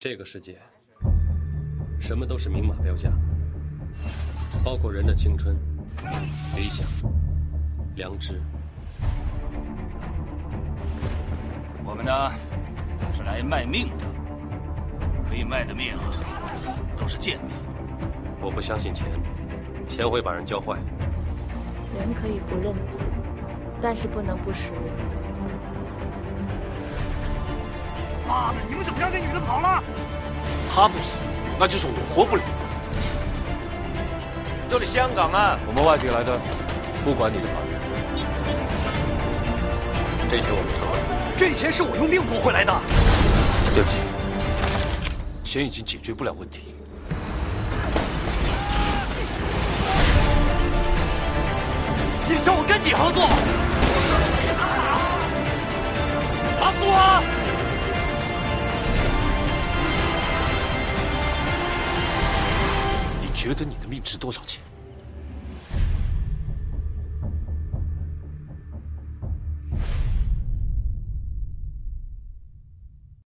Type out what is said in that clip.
这个世界，什么都是明码标价，包括人的青春、理想、良知。我们呢，是来卖命的，可以卖的命都是贱命。我不相信钱，钱会把人教坏。人可以不认字，但是不能不识人。妈的！你们怎么让那女的跑了？她不死，那就是我活不了。这里香港啊，我们外地来的，不管你的法律。这钱我们偿还。这钱是我用命夺回来的。对不起，钱已经解决不了问题。你想我跟你合作？觉得你的命值多少钱？